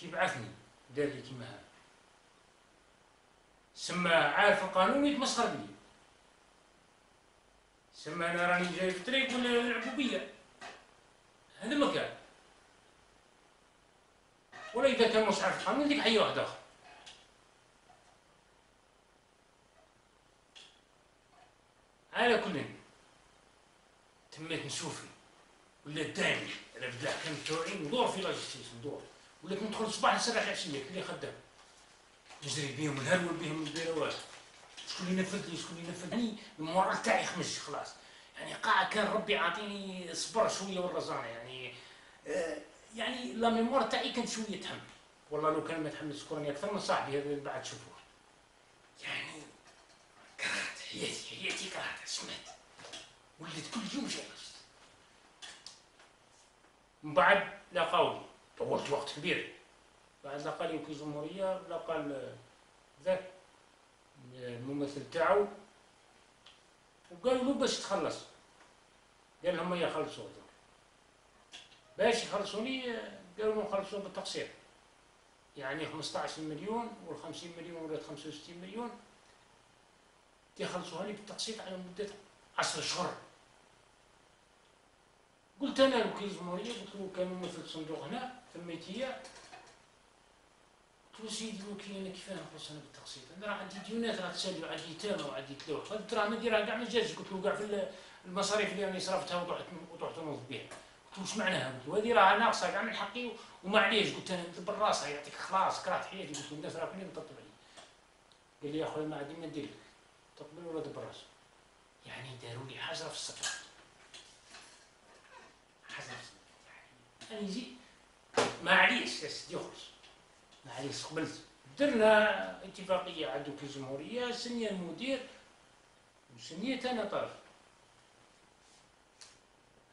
كيبعثني دار لي كيما هذا. سما عارف القانون يتمسخر بي. سما أنا راني جاي في الطريق ولا يلعبوا بيا. هذا ما كان ولا إذا كان مش عارف القانون ديك حي واحد آخر. على كل تميت نشوفي ولا دايم أنا بدا الاحكام تاعي ندور في لاجستيس ندور. ولات ندخل الصباح نسرح العشيه اللي خدام. نجري بهم نهرول بهم من البيروات شكون اللي نفذ لي شكون اللي نفذ يعني المورال تاعي خمج خلاص. يعني قاع كان ربي عاطيني صبر شوية والرزانة. يعني آه يعني لا ميموار تاعي كانت شوية تهم والله لو كان ما تحمل شكرني أكثر من صاحبي هذا بعد شوفوه. يعني كرهت حياتي حياتي كرهت سمعت وليت كل يوم جالس من بعد لقاوني. طولت وقت كبير. بعد لقى لي وكيل جمهورية لقى ذاك الممثل تاعو. وقالوا له باش تخلص. قال لهم هيا خلصوا باش يخلصوني قالوا لهم خلصوا بالتقسيط يعني 15 مليون وال 50 مليون ولا 65 مليون تيخلصوها لي بالتقسيط على مدة 10 شهور قلت أنا لوكيل الجمهورية قلت له كان ممثل الصندوق هنا تميتيه قلت له سيدي الوكيل أنا كيف نخلص أنا بالتقسيط؟ أنا راه عندي ديونات راه تسالي وعندي تامه وعندي تلوح هاد الدراهم هادي راه كاع ما جاتش قلت له كاع في المصاريف اللي راني صرفتها وطحت وطحت نوض بها قلت له واش معناها؟ قلت له هذه راه ناقصة كاع من حقي وما عليش. قلت أنا ندبر راسها يعطيك خلاص كرهت حياتي. قلت له الناس راه كلهم تطلب علي. قال لي يا خويا ما عندي ما ندير لك. تقبل ولا دبر راسك يعني داروا لي حجره في السفر. السفر يعني يجي ما عليش يا سيدي يخرج ما عليش قبلت. درنا اتفاقية عند الجمهورية سنية المدير وسنيت أنا طرف.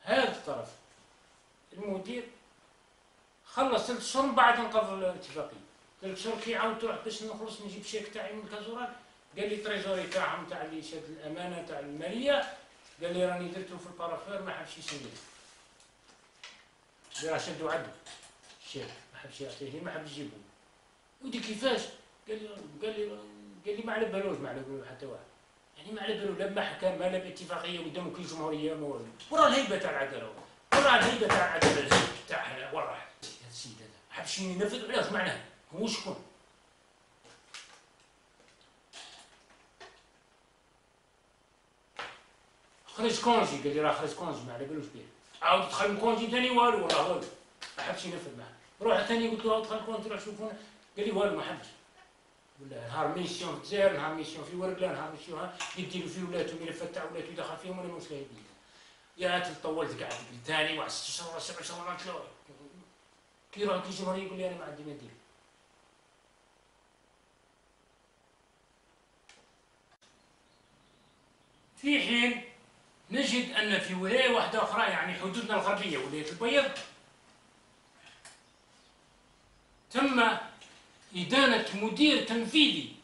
هذا الطرف. المدير خلص ثلاث شهور بعد نقض الاتفاقية. ثلاث شهور كيعاود تروح باش نخلص نجيب شيك تاعي من الكازورال قال لي تريزوري تاعهم تاع اللي شاد الأمانة تاع المالية. قال لي راني درته في البارافير ما حبش يسميه راه شدوا عدو الشيخ ما حبش يعطيه ما حبش يجيبه. ودي كيفاش؟ قال لي قال لي قال لي ما على بالوش ما على بالو حتى واحد. يعني ما على بالو لا محكمه لا باتفاقية قدام كل جمهورية ما والو وراه الهيبة تاع العداله وراه الهيبة تاع العداله تاعها وراه. السيد هذا ما حبش ينفذ علاش؟ معناه هو شكون؟ خرج كونجي قال لي راه خرج كونجي ما على بالوش بيه. عاود دخل كونجي ثاني والو والله والو. ما حبش ينفذ معاه. روح ثاني قلت له دخل كونجي روح شوفونا قال لي والو ما حبش. ولا نهار ميسيون في الجزائر نهار ميسيون في ورقله نهار ميسيون يديروا في ولاتو ملفات تاع ولاتو يدخل فيهم وأنا مش لاقي يا طولت قاعد ثاني واحد ست شهور سبع شهور كي يروح كي جمهوريه يقول لي أنا ما عندي ما ندير. في حين نجد أن في ولاية واحدة أخرى يعني حدودنا الغربية ولاية البيض. تم إدانة مدير تنفيذي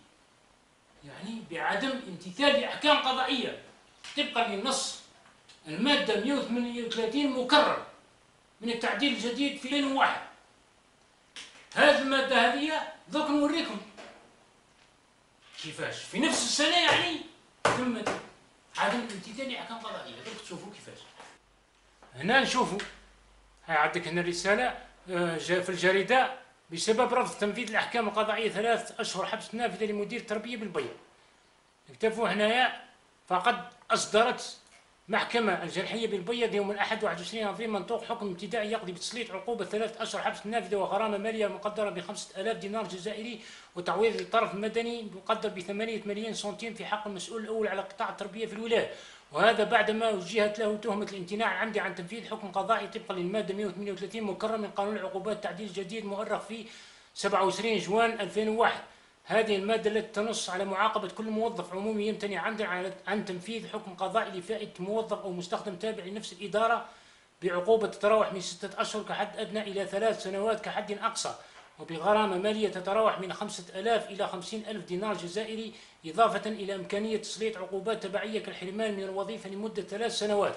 يعني بعدم امتثال أحكام قضائية طبقا للنص المادة 138 مكرر من التعديل الجديد في 2001 هذه المادة هذه دوك نوريكم كيفاش؟ في نفس السنة يعني تمت عدم امتثال احكام قضائيه دوك تشوفوا كيفاش. هنا نشوفوا. هاي عندك هنا رساله آه، في الجريدة بسبب رفض تنفيذ الأحكام القضائية ثلاث أشهر حبس نافذة لمدير التربية بالبيض اكتفوا هنايا فقد أصدرت محكمة الجرحية بالبيض يوم الأحد 21 أبريل منطوق حكم ابتدائي يقضي بتسليط عقوبة ثلاث أشهر حبس نافذة وغرامة مالية مقدرة ب 5000 دينار جزائري وتعويض للطرف المدني مقدر ب 8 مليون سنتيم في حق المسؤول الأول على قطاع التربية في الولاية. وهذا بعدما وجهت له تهمة الامتناع العمدي عن تنفيذ حكم قضائي طبقا للمادة 138 مكرر من قانون العقوبات تعديل جديد مؤرخ في 27 جوان 2001 هذه المادة التي تنص على معاقبة كل موظف عمومي يمتنع عمدا عن تنفيذ حكم قضائي لفائدة موظف أو مستخدم تابع لنفس الإدارة بعقوبة تتراوح من ستة أشهر كحد أدنى إلى ثلاث سنوات كحد أقصى وبغرامة مالية تتراوح من خمسة ألاف إلى خمسين ألف دينار جزائري إضافة إلى إمكانية تسليط عقوبات تبعية كالحرمان من الوظيفة لمدة ثلاث سنوات.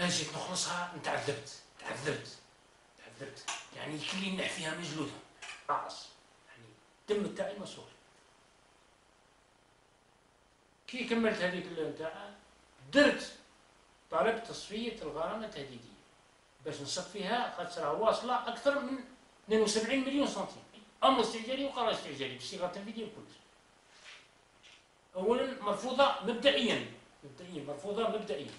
ما جيت نخلصها نتعذبت تعذبت تعذبت. يعني كل ينح فيها من جلودهم راس يعني الدم تاعي مسؤول. كي كملت هذيك البتاع درت طلبت تصفية الغرامة التهديدية. باش نصفيها خاطر واصلة أكثر من 72 مليون سنتيم. أمر استعجالي وقرار استعجالي بصيغة تنفيذية وكلش أولا مرفوضة مبدئيا مبدئيا مرفوضة مبدئيا.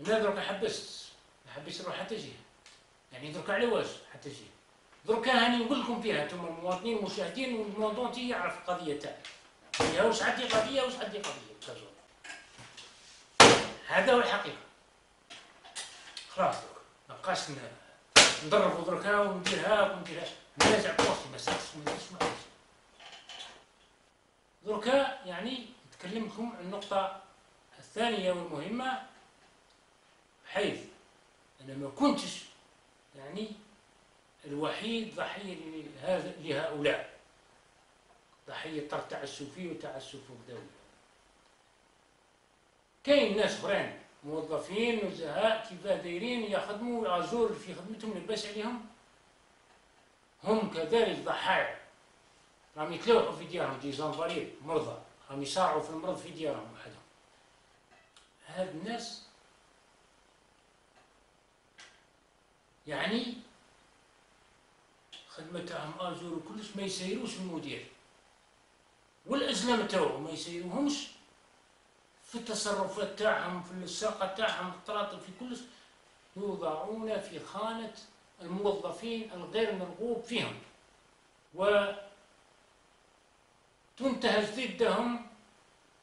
أنا درك حبست حبيتش نروح حتى جهة. يعني درك على واش حتى جهة. درك هاني نقول لكم فيها أنتم المواطنين المشاهدين و le monde entier يعرف القضية تاعي فيها واش عندي قضية واش عندي كازور هذا هو الحقيقة. خلاص درك ما بقاش نضرب دركا وندير هاك وندير هاك نراجع بوحدي ما سالتش ما درتش ما يعني نتكلم لكم عن النقطة الثانية والمهمة. حيث أنا ما كنتش يعني الوحيد ضحية لهذا لهؤلاء. ضحية طرد تعسفي وتعسف دولي كاين ناس أخرين موظفين نزهاء كيفاه دايرين يخدموا اجور في خدمتهم لباس عليهم؟ هم كذلك ضحايا. راهم يتلوحوا في ديارهم دي زنفارير مرضى. راهم يصارعوا في المرض في ديارهم. وحدهم هاد الناس يعني خدمة تاعهم اجور وكلش ما يسيروش المدير. والأزلام تاعهم ما يسيروهمش في التصرفات تاعهم في الساقة تاعهم في في كلش يوضعون في خانة الموظفين الغير مرغوب فيهم. وتنتهج ضدهم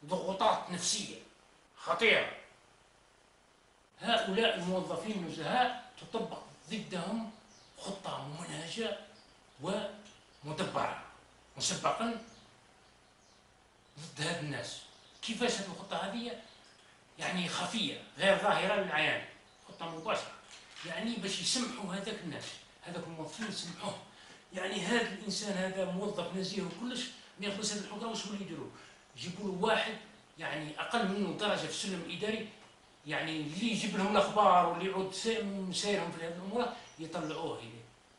ضغوطات نفسية خطيرة. هؤلاء الموظفين النزهاء تطبق ضدهم خطة ممنهجه ومدبرة. مسبقا ضد هاد الناس. كيفاش هاد الخطة هذه يعني خفية غير ظاهرة للعيان. خطة مباشرة. يعني باش يسمحوا هذاك الناس هذاك الموظفين يسمحوه. يعني هذا الإنسان هذا موظف نزيه وكلش ما يخلص هذا الحكم واش يديروا يجيبوا له واحد يعني أقل منه درجة في السلم الإداري يعني اللي يجيب لهم الأخبار واللي يعود مسيرهم في هذه الأمور يطلعوه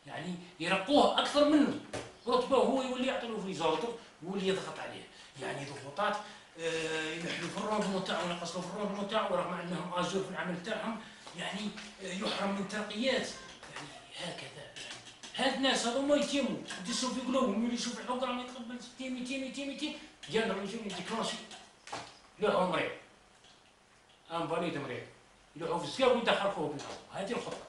يعني يرقوه أكثر منه. رتبة هو يولي يعطي له فيزا ويولي يضغط عليه. يعني ضغوطات آه، ينحلوا في الروندمون تاعو وينقصوا في الروندمون تاعو رغم أنهم أجور في العمل تاعهم يعني آه، يحرم من ترقيات. يعني هكذا. هاد الناس هذوما يتيموا. يدسوا في قلوبهم يولي يشوف الحكم راهم يتقبل. 60 200 200 200 ديالهم يجوا يديكلونشي له مريض ام فاليد مريض يلوحوا في السكا ويدخل فوق بالهواء هذه الخطة.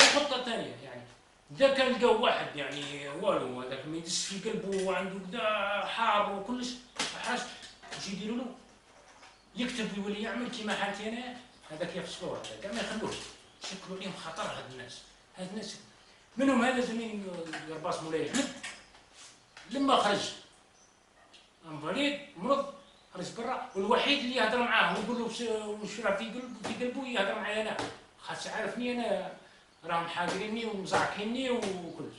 والخطه الثانية يعني. إذا كان لقاو واحد يعني والو هذاك ما يدش في قلبه وعنده كذا حار وكلش حاج واش يديروا له؟ يكتب يولي يعمل كيما حالتي أنا هذاك يفصلوه كاع ما يخلوش. شكلوا عليهم خطر هاد الناس. هاد الناس. منهم هذا زميل يرباص مولاي أحمد لما خرج انفاليد مرض. خرج برا والوحيد اللي يهضر معاه ويقول له واش راه في قلبه في قلبه يهضر معايا أنا. خاص عارفني أنا راهم حاقريني ومزعكيني وكلش.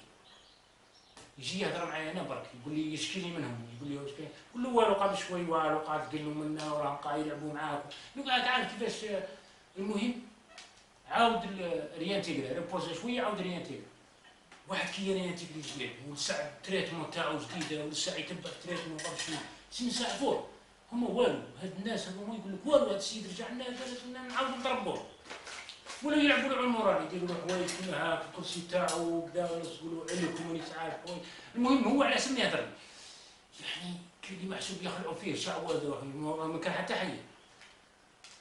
يجي يهضر معايا أنا برك يقول لي يشكي لي منهم يقول لي واش كاين نقول له والو قبل شوي والو قاعد تقلوا منا وراهم قاعد يلعبوا معاك. لك عارف كيفاش المهم عاود réintégré reposa شوية عاود réintégré واحد كي réintégré جديد والساعة traitement تاعو جديدة والساعة يتبع traitement قبل شنو ساعة فوق هما والو هاد الناس هذوما يقول لك والو هاد السيد رجع لنا نعاودو نضربوه. ولا يلعبوا له على المورال يديروا له حوايج كلها في الكرسي تاعو وكذا ولا تقولوا عليكم ماني عارف المهم هو على سن يهضر. يعني كي محسوب يخلعوا فيه شعوذه ما كان حتى حي.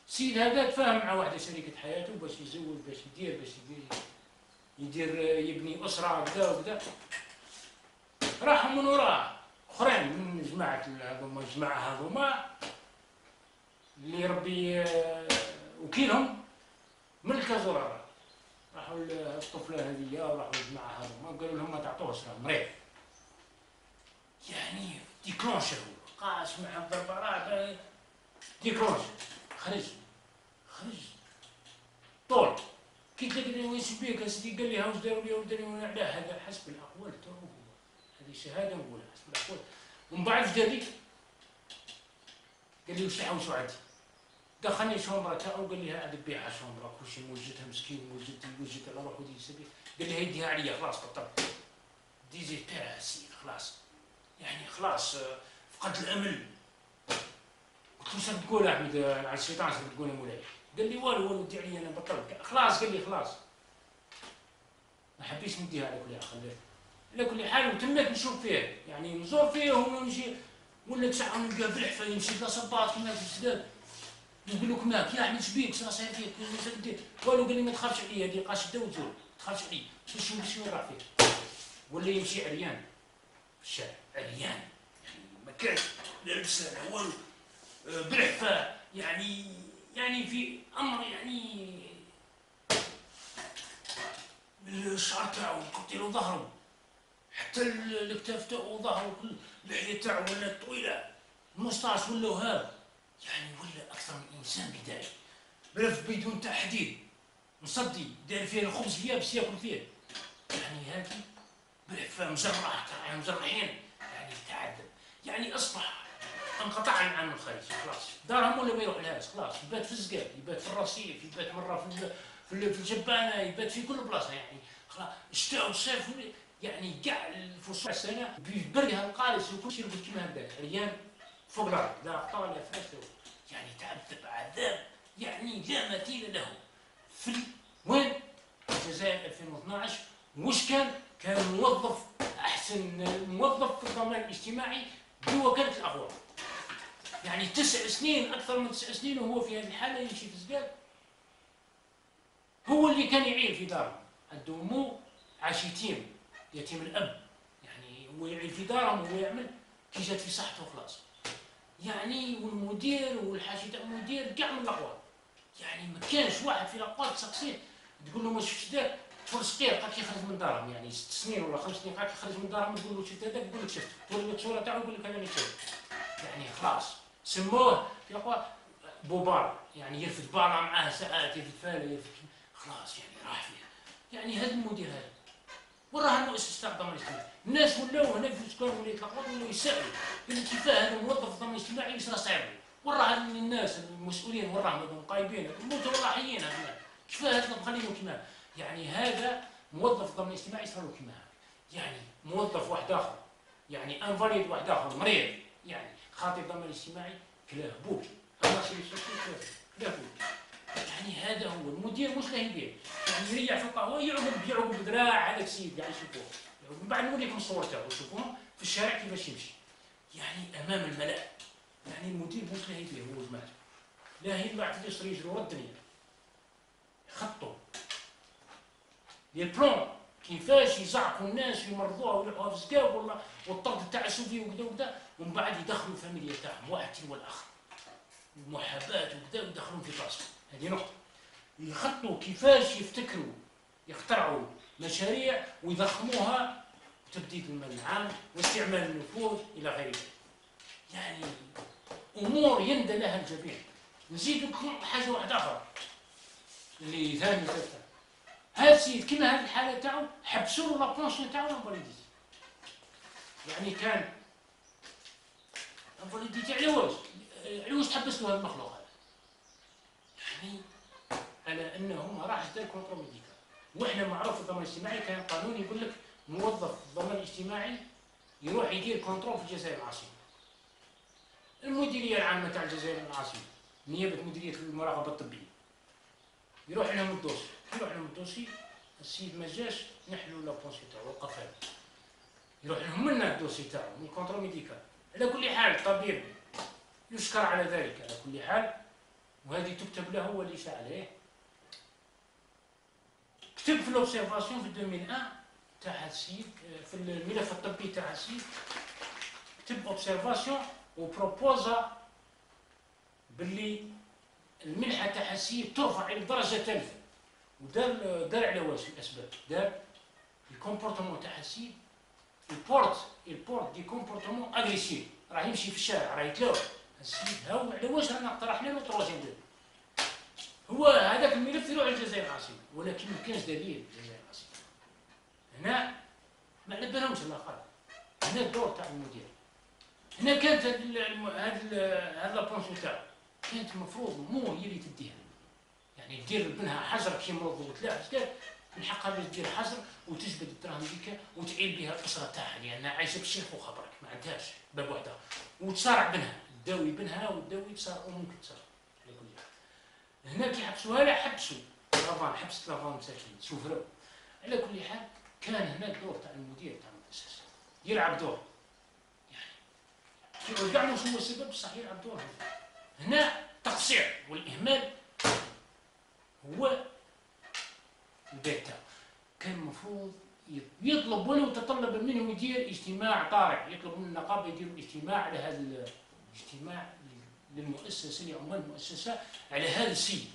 السيد هذا تفاهم مع واحدة شريكة حياته باش يزوج باش يدير باش يدير يدير يبني أسرة كذا وكذا. راحوا من وراه. أخرين من جماعة هذوما الجماعه هذوما اللي ربي آه، وكيلهم من الكازورارة راحوا الطفلة هذه وراحوا الجماعة هذوما قالوا لهم ما تعطوهش راه مريض يعني ديكلونش هو. قاس مع الضربات ديكلونش. خرج. خرج. طول. كي تدري وين بيك أسيدي قال لي هاوش داروا لي؟ وداروا علاه هذا حسب الأقوال تاعو. هذه شهادة نقولها حسب الاقوال ومن بعد قال لي قال لي واش تحوسوا عندي دخلني شومبرا تاعو قال لي هذه بيعها شومبرا كل شيء موجدها مسكين موجد موجد على روحه دي سبيل. قال لي هيديها عليا خلاص بطلت ديزي السيد خلاص. يعني خلاص آه، فقد الأمل. قلت له شنو تقول أحمد؟ على الشيطان شنو تقول يا مولاي؟ قال لي والو والو دي عليا أنا بطلت خلاص. قال لي خلاص. ما حبيتش نديها على كل حال خليت على كل حال وتميت نشوف فيه. يعني نزور فيه ونمشي ولا ساعه نلقى بالحفه يمشي صباط كيما في السداد. نقول لك ماك يا احمد شبيك شنو صاير فيك والو قال لي ما تخافش عليا هذه قاش وتزول ما تخافش عليا. شو شو شنو راح فيه؟ ولا يمشي عريان. في الشارع عريان ما كانش لا والو آه، بالحفه يعني يعني في أمر يعني الشعر تاعو يقطع له ظهره. حتى ال- الكتاف تاعو وظهره كل اللحيه تاعو ولات طويلة. المسطاش ولا هذا يعني ولا أكثر من إنسان بدايه بلف بدون تاع حديد مصدي. داير فيه الخبز فيها بس ياكل فيه. يعني هذه بالحفاه مجرح يعني مجرحين. يعني تعذب. يعني أصبح انقطع عن الخارجي خلاص. دارهم ولا ما يروح لهاش. خلاص. يبات في الزقاق يبات في الرصيف يبات مرة في في الجبانة يبات في كل بلاصة يعني. خلاص. الشتاء والصيف يعني كاع الفصول السنة ببرها القارس وكل شيء يقول كيما هكذاك. عريان فوق الأرض لا قطار لا فلاش لا يعني تعذب عذاب. يعني لا مثيل له. في وين؟ الجزائر 2012 وش كان؟ كان موظف أحسن موظف في الضمان الاجتماعي بوكاله الاغوار يعني تسع سنين أكثر من تسع سنين وهو في هذه الحالة يمشي في الزقاق هو اللي كان يعيل في داره عنده امه عاش يتيم يتيم الاب يعني هو يعيل في دارهم وهو يعمل. كي جات في صحته خلاص. يعني والمدير والحاشي تاع المدير كاع من الأقوال. يعني ما كانش واحد في الأقوال تسقسيه. تقول له ما شفتش داك؟ طول صغير قاك يخرج من دارهم. يعني ست سنين ولا خمس سنين قاك يخرج من دارهم تقول له شفت هذاك؟ يقول لك شفت. تقول له الصورة تاعو يقول لك أنا شفت. يعني خلاص. سموه في الأقوال. بوبار. يعني يرفد بارا معاه ساعات يرفد فالة يرفد خلاص يعني راح فيها. يعني هذا المدير هذا. وراه المؤسسه تاع الضمان الاجتماعي الناس ولاو هنا في السكان ولا يتلقون ولا لك كيفاه هذا موظف الضمان الاجتماعي يصير صعيب. وراه الناس المسؤولين وراهم هذوم قايبين. موتوا كيفاه هذا مخليهم كيما يعني هذا موظف الضمان الاجتماعي يصير له هذا يعني موظف واحد آخر. يعني انفاليد واحد آخر مريض. يعني خاطر الضمان الاجتماعي كلاه بوك. أنا شي كلاه بوك. يعني هذا هو المدير مش له يدير يعني يريح في القهوه يعقب يعقب ذراع هذاك السيد قاعد يشوفوه من بعد نوريكم تاعو شوفوهم في الشارع كيفاش يمشي. يعني أمام الملأ. يعني المدير مش له يدير هو جماعته لا يطلع في يجري ورا الدنيا. يخطوا لي بلون كيفاش يزعقوا الناس ويمرضوها ويلعبوها في الزقاق ولا والطرد التعسفي وكذا وكذا ومن بعد يدخلوا الفاميليا تاعهم واحد تلو الآخر ومحاباه وكذا ويدخلون في راسهم هذه نقطة. يخطوا كيفاش يفتكروا يخترعوا مشاريع ويضخموها وتبديد المال العام واستعمال النفوذ إلى غير ذلك يعني أمور يندى لها الجميع. نزيد لكم حاجة واحدة أخرى. اللي ثاني ثالثه هذا السيد كيما هذه الحالة تاعو حبسوا له la pension تاعو l'invalidité. يعني كان l'invalidité على واش على واش تحبس له هذا المخلوق يعني على أنه ما راحش دار contrôle médical وإحنا معروف الضمان الاجتماعي كان قانون يقول لك موظف الضمان الاجتماعي يروح يدير contrôle في الجزائر العاصمة. المديرية العامة تاع الجزائر العاصمة نيابة مديرية المراقبة الطبية. يروح لهم ال dossier يروح لهم ال dossier السيد ما جاش نحلوا la pension تاعو وقف هذا. يروح لهم منا ال dossier تاعو من contrôle médical على كل حال الطبيب يشكر على ذلك على كل حال وهذه تكتب له وليس عليه كتب في l'observation في 2001 تاع السيد في الملف الطبي تاع السيد كتب observation و proposa باللي المنحه تاع السيد ترفع إلى درجة ثالثه ودار دار على واش الأسباب. دار ال comportement تاع السيد il porte il porte des comportements agressifs راه يمشي في الشارع راه يتلاوح. السيد هاو على واش رانا اقترحنا له دير هو هذاك الملف يروح للجزائر العاصمة ولكن ما كانش دليل الجزائر العاصمة. هنا ما على بالهمش الآخر هنا الدور تاع المدير. هنا كانت هاد هاد la pension تاعو كانت المفروض مو هي اللي تديها. يعني دير لبنها حجر كي مرض وتلاعب من حقها باش دير حجر وتجبد الدراهم ديك وتعيل بها الأسرة تاعها لانها عايشة بالشيخ وخبرك ما عندهاش باب وحده وتصارع بنها. تداوي بنها وتداوي تصارع وممكن تصارع على كل حال هنا كي حبسوها لا حبسوا لافان حبس لافان مساكين. سفروا على كل حال كان هنا الدور تاع المدير تاع المؤسسة. يلعب دور. يعني كاع مش هو السبب بصح يلعب دور. هنا التقصير والإهمال هو البيتا كان المفروض يطلب ولو تطلب منه يدير اجتماع طارئ. يطلب من النقابة يديروا اجتماع على هذا الاجتماع للمؤسسة لعمال المؤسسة على هذا السيد.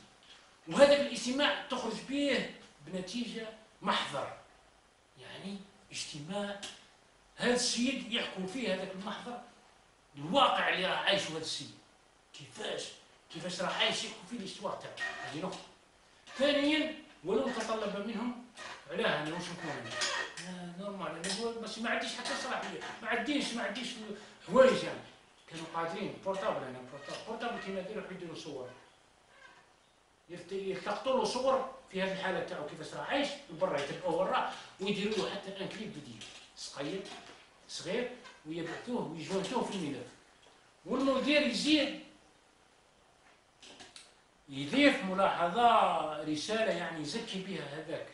وهذا الاجتماع تخرج به بنتيجة محضر. يعني اجتماع هذا السيد يحكم فيه هذاك المحضر الواقع اللي راه عايشه هذا السيد. كيفاش؟ كيفاش راه عايش يحكم فيه الاستواء تاعو؟ هذه نقطة. ثانيا ولو تطلب منهم علاه أنا واش نكون؟ نورمال أنا بس ما عنديش حتى صلاحية. ما عنديش ما عنديش حوايج يعني. كانوا قادرين portable أنا portable portable كيما ديروا يديروا صور يلتقطوا له صور في هذه الحالة تاعو. كيفاش راه عايش برا يتبعوه برا ويديروا له حتى un clip vidéo صغير صغير ويبعثوه ويجونتوه في الملف والمدير يزيد يضيف ملاحظة رسالة يعني يزكي بها هذاك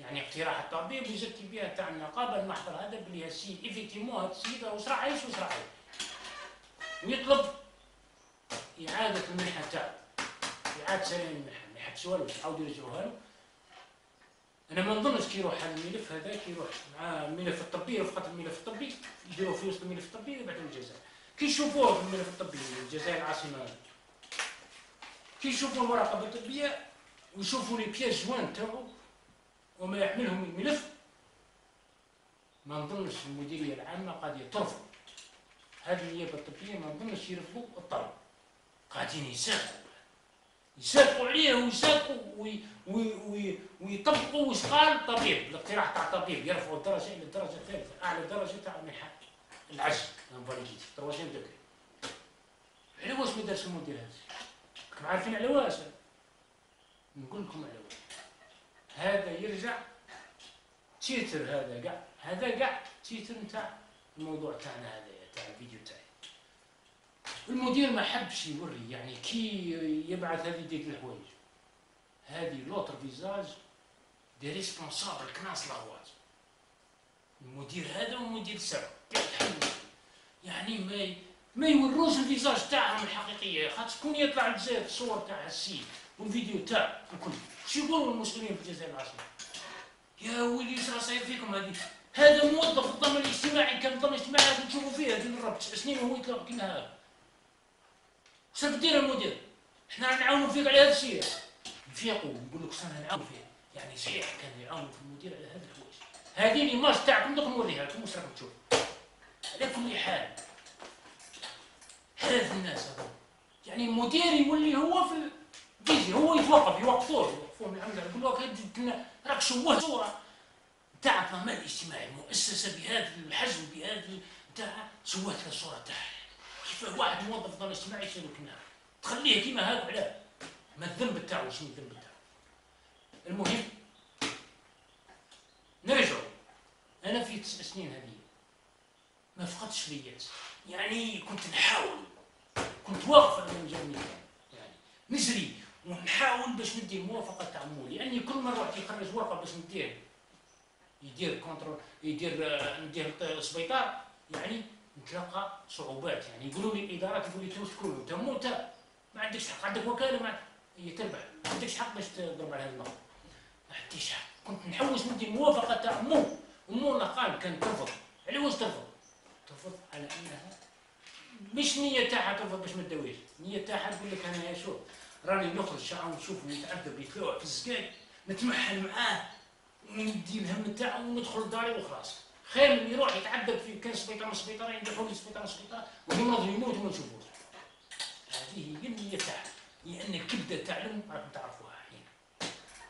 يعني اقتراح الطبيب يزكي بها تاع النقابة المحضر. هذا بلي هالسيد effectivement هذا السيد واش راح عايش واش راح عايش ويطلب إعادة المنحة تاعو إعادة سلام المنحة ما يحبسوها له يعاودوا يرجعوها له أنا ما نظنش كي يروح هذا الملف هذاك يروح مع الملف الطبي رفقة الملف الطبي يديروه في وسط الملف الطبي ويبعثوا الجزائر كي يشوفوه في الملف الطبي الجزائر العاصمة كي يشوفوا المراقبة الطبية ويشوفوا لي بياج جوان تاعو وما يحملهم الملف ما نظنش المديرية العامة قاعدة ترفض. هذه النيابة الطبية ما نظنش يرفضوا الطلب قاعدين يساقوا. يساقوا عليه ويساقوا وي وي وي ويطبقوا واش قال الطبيب الاقتراح تاع الطبيب يرفعوا الدرجة إلى الدرجة الثالثة. أعلى درجة تاع المنحة العجز. invalidité troisième degré على واش ما دارش المدير هذا؟ راكم عارفين على واش؟ نقول لكم على واش. هذا يرجع titre هذا كاع هذا كاع titre نتاع الموضوع تاعنا هذا. الفيديو تاعي. المدير ما حبش يوري يعني كي يبعث هذه ديك الحوايج. هذه l'autre visage des responsables CNAS Laghouat. المدير هذا والمدير السبع يعني ما ما يوروش ال visage تاعهم الحقيقية. خاطر شكون يطلع للجزائر الصور تاع السيد والفيديو تاع الكل؟ شو يقولوا المسلمين في الجزائر العاصمة؟ يا ولي إيش صاير فيكم هذه. هذا موظف الضمان الاجتماعي كان الضمان الاجتماعي هذا تشوفوا فيه هذه الرب تسع سنين وهو يطلع كيما هذا شنو دير المدير إحنا نعاونوا فيك على هذا الشيء. نفيقوا نقول لك أنا نعاون فيه. يعني صحيح كان يعاون في المدير على هذا الحوايج. هذه ليماج تاعكم دوك نوريها لكم واش راكم تشوفوا على كل حال. حرف الناس هذا يعني المدير يولي هو في الفيزي هو يتوقف يوقفوه يوقفوه من العمل يقول لك راك صوره تاع الضمان الاجتماعي مؤسسه بهذا الحجم بهذا تاع سوات الصورة تاعها. كيف واحد موظف الضمان الاجتماعي يشيلو كنا تخليه كيما هذا علاه ما الذنب تاعو؟ شنو الذنب تاعو؟ المهم نرجعوا أنا في تسع سنين هذه. ما فقدتش فيات يعني كنت نحاول. كنت واقف على الجميع يعني نجري ونحاول باش ندي الموافقه تاع مولي. لاني كل مرة واحد يخرج ورقه باش ندير. يدير كونترول يدير ندير سبيطار يعني نتلقى صعوبات. يعني يقولوا لي الإدارات يقول لي توش كله انت مو انت ما عندكش حق. عندك وكالة ما هي تربح. ما عندكش حق باش تضرب على هذا النقط ما عنديش حق. كنت نحوس ندي الموافقه تاع مو. ومو قال كان ترفض. على واش ترفض؟ ترفض على إنها مش نية تاعها ترفض باش ما تداويش. نية تاعها تقول لك أنا شوف راني نخرج ساعة ونشوف يتعذب يتلوع في الزكاك نتمحل معاه. وندي الهم تاعه وندخل لداري وخلاص خير من يروح يتعذب في كان سبيطار من سبيطارين يدخل لي سبيطار من سبيطار ويمرض ويموت وما نشوفوش. هذه هي النية تاعها لأن الكبدة تعلم راكم تعرفوها حين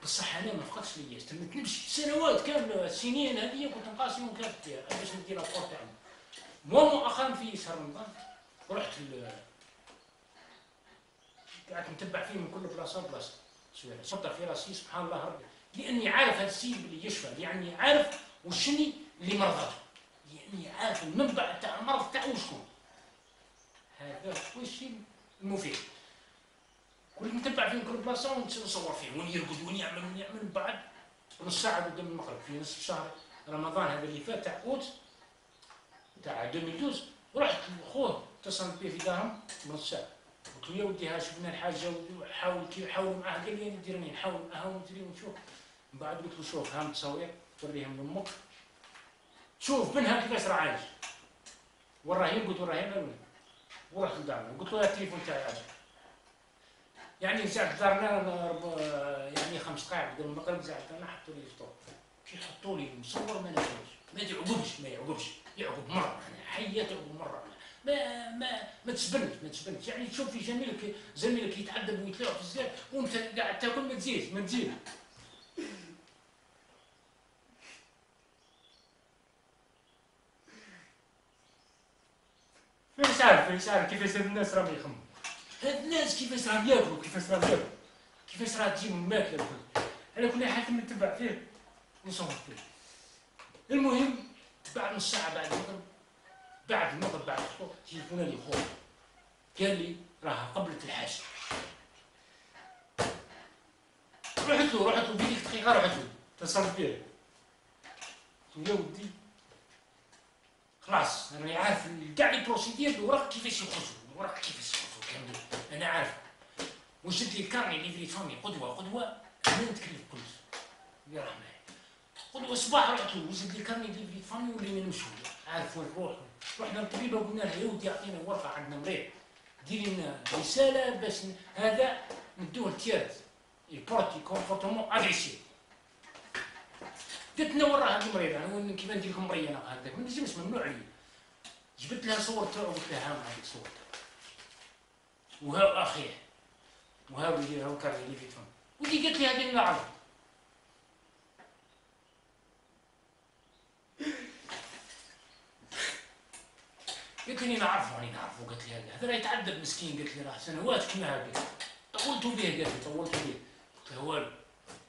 بصح أنا ما فقدتش ليا نمشي سنوات كاملة سنين هذه كنت نقاسم وكانت فيها باش ندير لابور تاعنا مو مؤخرا في شهر رمضان رحت قاعد نتبع فيه من كل بلاصة سويرة صدق في راسي سبحان الله ربي. لأني عارف هذا السيد اللي يشفى لأني عارف وشني اللي مرضته لأني عارف المنبع تاع المرض تاعو شكون. هذا هو الشيء المفيد. كل نتبع فيه كل بلاصة ونصور فيه وين يرقد وين يعمل وين يعمل بعد نص ساعة قدام المغرب في نصف شهر رمضان هذا اللي فات تاع أوت تاع 2012 ورحت خوه اتصلت به في دارهم نص ساعة. قلت له يا ودي ها شفنا الحاجة وحاول كي حاول معاه قال لي ندير نحاول معاه ونشوف. من بعد قلت له شوف ها تصوير وريهم لأمك. شوف منها كيفاش راه عايش. وراه يرقد وراه يعمل ورحت لدارنا. قلت له التليفون تاعي عاجبك يعني ساعة دارنا يعني خمس دقائق قبل المغرب ساعة أنا حطوا لي فطور كي حطوا لي مصور ما نفهمش ما يعقبش ما يعقبش يعقب مرة يعني حية تعقب مرة. ما ما ما تسبنش ما تسبنش. يعني تشوف في زميلك زميلك يتعذب ويتلاعب في الزيت وانت قاعد تاكل ما تزيد ما تزيد. مش عارف مش عارف كيفاش هاد الناس راهم يخمموا؟ هاد الناس كيفاش راهم ياكلوا؟ كيفاش راهم ياكلوا؟ كيفاش راه تجيهم الماكلة الكل على كل حال نتبع فيه ونصور فيه. المهم بعد نص ساعة بعد المغرب بعد المغرب بعد الفطور تليفون لي خويا قال لي راه قبلت الحاجة رحت له رحت له في ديك الدقيقه رحت له. اتصلت به قلت له يا ودي خلاص أنا عارف كاع les procédures الوراق كيفاش يخرجوا الوراق كيفاش يخرجوا كاملين أنا عارف. وجدت لي ال carnet de famille قدوة قدوة أنا نتكلف كلش يا رحمن. قدوة صباح رحت له لي carnet de famille ولينا نمشوا عارف وين نروح. رحنا للطبيبة وقلنا لها يا ودي أعطينا ورقة عندنا مريض. ديري لنا رسالة باش هذا ندوه لتيرت يبورتي كومبورتمون اغريسيف لنا وراه هذه مريضة. أنا كيف ندير لكم مريضة هكذاك ما نجمش ممنوع عليا. جبت لها صور تاعو قلت لها ها هذيك الصور وها أخيه. وها ولي ها كاري اللي في فم. ودي قالت لي هذه نعرف قلت لي نعرفه راني نعرفه قالت لي هذا راه يتعذب مسكين. قالت لي راه سنوات كنا هكذا طولت به قالت لي طولت به قلت لها والو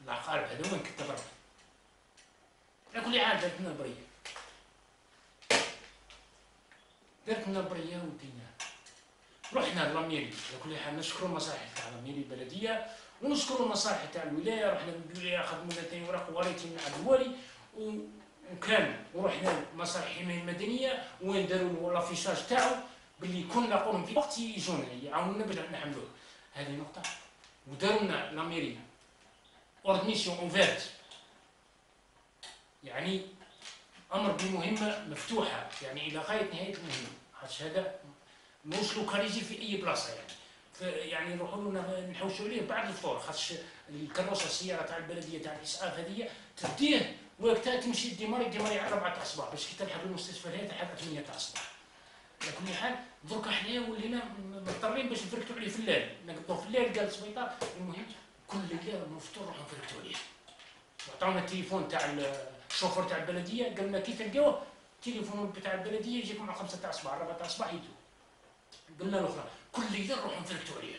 العقارب هذا وين كنت على كل حال درت لنا البريه درت لنا البريه ودينا. رحنا للميري. على كل حال نشكروا المصالح تاع الميري البلدية ونشكروا المصالح تاع الولاية. رحنا للولاية لنا ثاني وراق وريتي من عند الوالي وكان ورحنا لمصالح الحمايه المدنية وين داروا لافيشاج تاعو باللي كنا نقولهم في وقت يجونا يعاونونا باش نحملوه. هذه نقطة. وداروا لنا la mairie ordre de mission ouvert يعني أمر بمهمة مفتوحة يعني إلى غاية نهاية المهمة. خاطش هذا؟ موش localisé في أي بلاصة يعني. يعني نروحوا له نحوشوا عليه بعد الفطور خاطش الكروسة السيارة تاع البلدية تاع الإسعاف هذه تديه وقتها تمشي démarrer démarrer على 4 تاع الصباح باش كي تلحق المستشفى هذا تلحق 8 تاع الصباح. على كل حال درك حنا ولينا مضطرين باش نفركتوا عليه في الليل. نقضوا في الليل قال السبيطار المهم كل ليلة المفطور نروحوا نفركتوا عليه. وعطاونا التليفون تاع الشوفور تاع البلدية قال لنا كي تلقاوه؟ التليفون بتاع البلدية يجيكم مع خمسة تاع الصباح ربعة تاع الصباح يدو قلنا الأخرى كل ليله نروحوا نفركتوا عليه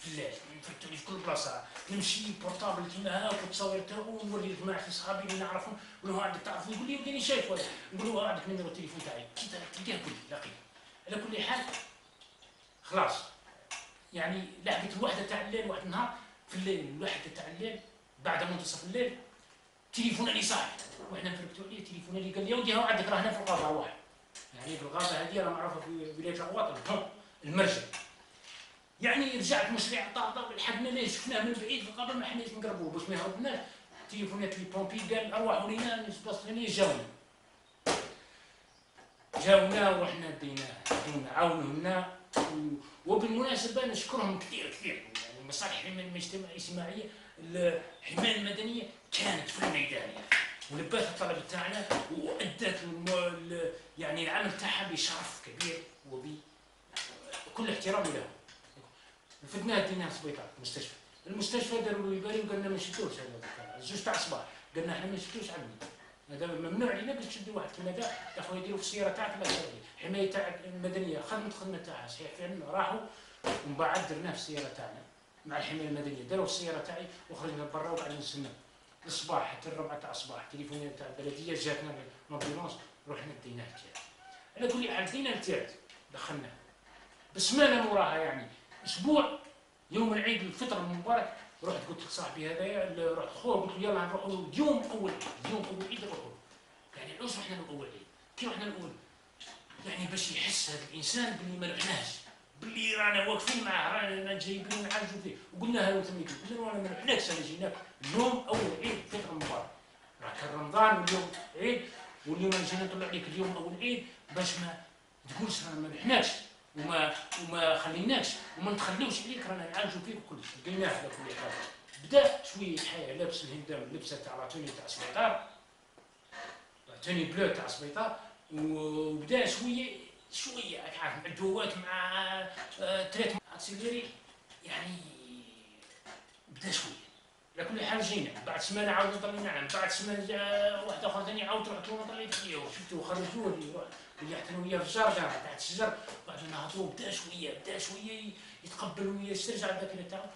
في الليل نفركتوا عليه في كل بلاصة. نمشي بورتابل كيما هاك وتصور تاعو ونوري الجماعة في صحابي اللي نعرفهم نقول له عندك تعرف؟ يقول لي شايف ولا؟ نقول له عندك نمرو التليفون تاعي. كي تلقاه قول لي على كل حال خلاص. يعني لعبت الوحدة تاع الليل واحد النهار في الليل الوحدة تاع الليل بعد منتصف الليل تليفون اللي صاحي وحنا نفركتوا عليه تليفون اللي قال لي ودي عندك راه هنا في الغابه واحد يعني في الغابه هذه راه معروفة في ولاية الغواطن المرجل يعني رجعت مشريع طاطا لحقنا ليه شفناه من بعيد في الغابه ما حناش نقربوه. باش ما يهربناش تليفونات لي بومبي قال ارواحوا لينا ثانية جاونا. جاونا ورحنا ديناه عاونوا لنا. وبالمناسبة نشكرهم كثير كثير. يعني المصالح الاجتماعيه الحماية المدنية كانت في الميدان ولبات الطلب تاعنا وادت يعني العمل تاعها بشرف كبير وبكل احترام له فدناه ديناه سبيطار المستشفى. المستشفى داروا له يباري وقالنا ما نشدوش هذا الزوج تاع الصباح. قلنا إحنا ما نشدوش عمي. هذا ممنوع علينا باش تشدوا واحد. كيما هذا يا خويا يديروا في السيارة تاعك لا حماية تاع المدنية خدمت خدمة تاعها. صحيح راحوا. ومن بعد درناه في السيارة تاعنا. مع الحماية المدنية. داروا السيارة تاعي وخرجنا برا وقعدنا نستنى الصباح حتى الربعة تاع الصباح. التليفونات تاع البلدية جاتنا لومبيلونس رحنا ديناه التيرت على كل حال دينا التيرت دخلناه بسمانة موراها يعني. أسبوع يوم العيد الفطر المبارك رحت قلت لصاحبي هذايا رحت خوه قلت له يلا نروحوا اليوم أول اليوم أول عيد نروحوا يعني علاش رحنا لاول عيد. كي رحنا الأول؟ يعني باش يحس هذا الإنسان باللي ما رحناش باللي رانا واقفين معاه رانا جايبين نعالجوا فيه. وقلنا له ثميك قلنا له أنا ما رحناكش أنا جيناك اليوم أول عيد فطر المبارك راه كان رمضان واليوم عيد واليوم جينا نطلع عليك اليوم أول عيد باش ما تقولش رانا ما رحناش وما وما خليناش وما نتخليوش عليك رانا نعالجوا فيك وكلش لقيناه على كل حال بدا شوية حياة لابس الهندام اللبسه تاع la tenue تاع السبيطار la tenue bleue تاع السبيطار وبدا شوية شوية مع الدوات مع آه، traitement accéléré يعني بدا شوية. على كل حال جينا. بعد سمانه عاود نطلع نعم بعد سمانه جا واحد آخر ثاني عاود رحت ونطلع فيه وشفتو خرجوه لي رجعت أنا وياه في الشجره تحت الشجر. بعد نهضروا بدا شوية بدا شوية يتقبل وياه استرجع الذاكره تاعو.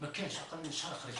ما كانش أقل من شهر خرج